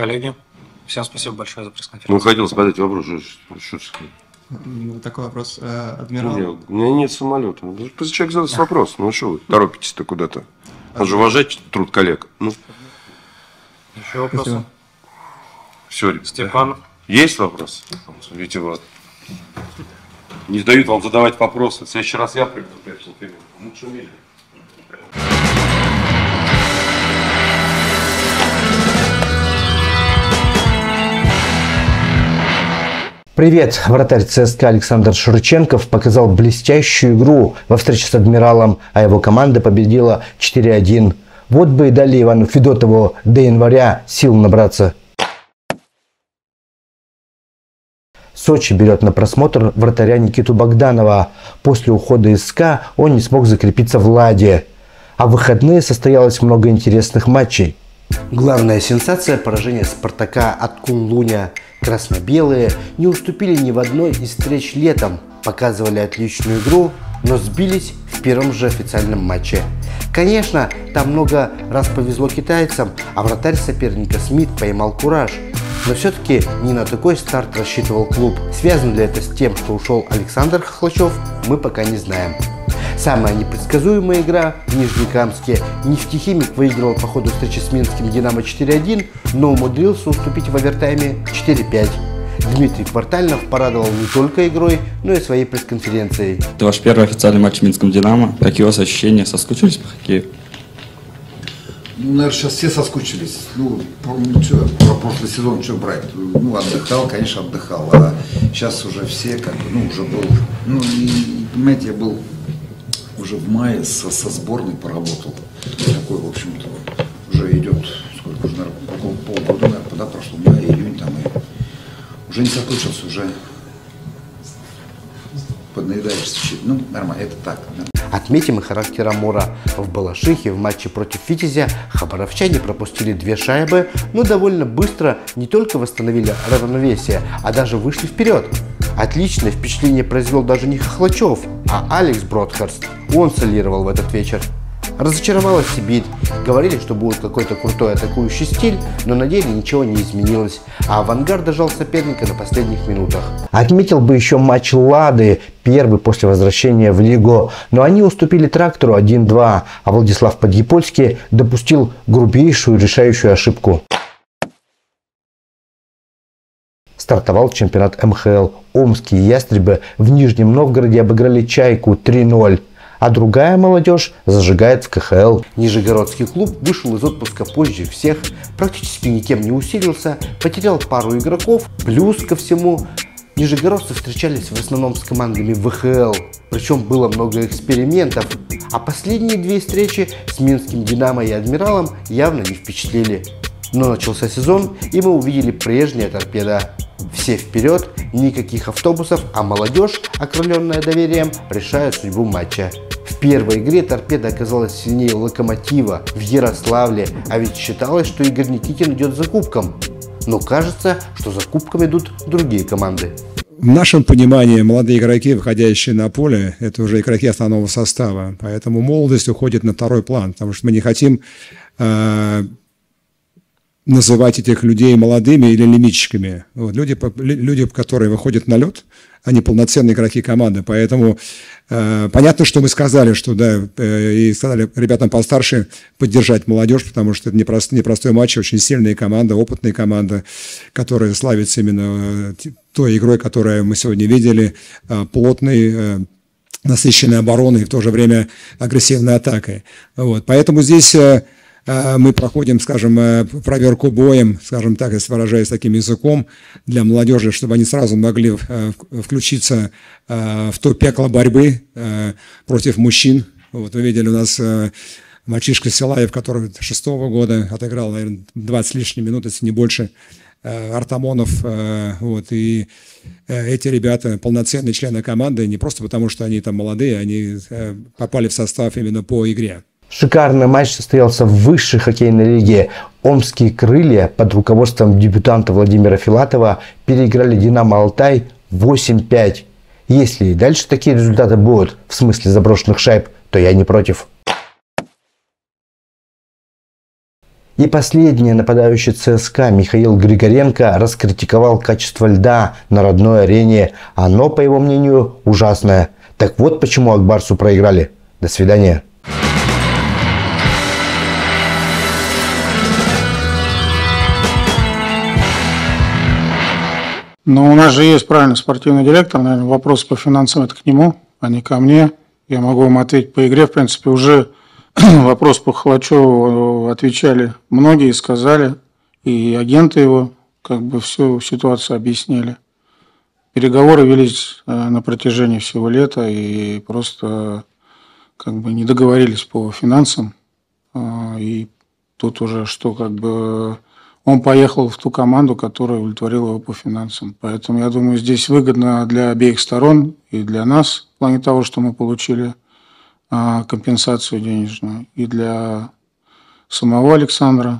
коллеги. Всем спасибо большое за Ну, пресс-конференцию. хотел задать вопрос. Что, что? М, Такой вопрос. Э, Адмирал. Не, У меня нет самолета. Ну, Просто человек задаст вопрос. Ну что вы торопитесь-то куда-то? Надо же уважать труд коллег. Ну, Еще вопросы? Спасибо. все, ребята. Степан. Есть вопрос? Видите, вот. Не дают вам задавать вопросы. В следующий раз я приду. опять вот Привет! Вратарь ЦСКА Александр Шурченков показал блестящую игру во встрече с Адмиралом, а его команда победила 4-1. Вот бы и дали Ивану Федотову до января сил набраться. Сочи берет на просмотр вратаря Никиту Богданова. После ухода из СКА он не смог закрепиться в «Ладе». А в выходные состоялось много интересных матчей. Главная сенсация – поражение «Спартака» от Кунлуня. Красно-белые не уступили ни в одной из встреч летом, показывали отличную игру, но сбились в первом же официальном матче. Конечно, там много раз повезло китайцам, а вратарь соперника Смит поймал кураж. Но все-таки не на такой старт рассчитывал клуб. Связано ли это с тем, что ушел Александр Хохлачев, мы пока не знаем. Самая непредсказуемая игра в Нижнекамске. Нефтехимик выиграл по ходу встречи с Минским Динамо 4-1, но умудрился уступить в овертайме 4-5. Дмитрий Квартальнов порадовал не только игрой, но и своей пресс-конференцией. Это ваш первый официальный матч в Минском «Динамо». Какие у вас ощущения? Соскучились по хоккею? Ну, наверное, сейчас все соскучились. Ну, про, ну, чё, про прошлый сезон что брать? Ну, отдыхал, конечно, отдыхал. А сейчас уже все, как бы, ну, уже был... Ну, и, понимаете, я был уже в мае со, со сборной поработал. Такой, в общем-то, уже идет, сколько уже, наверное, полгода, наверное, да, прошло, май, июнь там, и уже не соскучился, уже поднаедаешься. Ну, нормально, это так. Отметим и характер Амура. В Балашихе в матче против Витязя хабаровчане пропустили две шайбы, но довольно быстро не только восстановили равновесие, а даже вышли вперед. Отличное впечатление произвел даже не Хохлачев, а Алекс Бродхарст. Он солировал в этот вечер. Разочаровалась Сибирь. Говорили, что будет какой-то крутой атакующий стиль, но на деле ничего не изменилось. А авангард дожал соперника на последних минутах. Отметил бы еще матч Лады, первый после возвращения в Лигу. Но они уступили трактору 1-2, а Владислав Подъепольский допустил грубейшую решающую ошибку. Стартовал чемпионат МХЛ. Омские ястребы в Нижнем Новгороде обыграли «Чайку» 3-0 а другая молодежь зажигает в КХЛ. Нижегородский клуб вышел из отпуска позже всех, практически никем не усилился, потерял пару игроков, плюс ко всему Нижегородцы встречались в основном с командами ВХЛ, причем было много экспериментов, а последние две встречи с Минским Динамо и Адмиралом явно не впечатлили. Но начался сезон, и мы увидели прежнее торпеда. Все вперед, никаких автобусов, а молодежь, окрыленная доверием, решает судьбу матча. В первой игре торпеда оказалась сильнее локомотива в Ярославле, а ведь считалось, что Игорь Никитин идет за кубком. Но кажется, что за кубком идут другие команды. В нашем понимании молодые игроки, выходящие на поле, это уже игроки основного состава. Поэтому молодость уходит на второй план, потому что мы не хотим э, называть этих людей молодыми или лимитчиками. Вот, люди, люди, которые выходят на лед, они полноценные игроки команды. Поэтому э, понятно, что мы сказали, что да, э, и сказали ребятам постарше поддержать молодежь, потому что это непрост, непростой матч, очень сильная команда, опытная команда, которая славится именно э, той игрой, которую мы сегодня видели, э, плотной, э, насыщенной обороной и в то же время агрессивной атакой. Вот. Поэтому здесь э, мы проходим, скажем, э, проверку боем, скажем так, если выражаясь таким языком, для молодежи, чтобы они сразу могли э, включиться э, в то пекло борьбы э, против мужчин. Вот вы видели у нас э, мальчишка Силаев, который шестого года отыграл, наверное, 20 с лишним минут, если не больше, э, Артамонов, э, вот, и э, эти ребята полноценные члены команды, не просто потому, что они там молодые, они э, попали в состав именно по игре. Шикарный матч состоялся в высшей хоккейной лиге. Омские крылья под руководством дебютанта Владимира Филатова переиграли Динамо Алтай 8-5. Если и дальше такие результаты будут, в смысле заброшенных шайб, то я не против. И последний нападающий ЦСКА Михаил Григоренко раскритиковал качество льда на родной арене. Оно, по его мнению, ужасное. Так вот почему Акбарсу проиграли. До свидания. Ну, у нас же есть, правильно, спортивный директор, наверное, вопрос по финансам это к нему, а не ко мне. Я могу вам ответить по игре, в принципе, уже вопрос по Халачеву отвечали многие, сказали, и агенты его как бы всю ситуацию объяснили. Переговоры велись э, на протяжении всего лета и просто как бы не договорились по финансам. А, И тут уже что как бы он поехал в ту команду, которая удовлетворила его по финансам. Поэтому я думаю, здесь выгодно для обеих сторон и для нас в плане того, что мы получили а, компенсацию денежную, и для самого Александра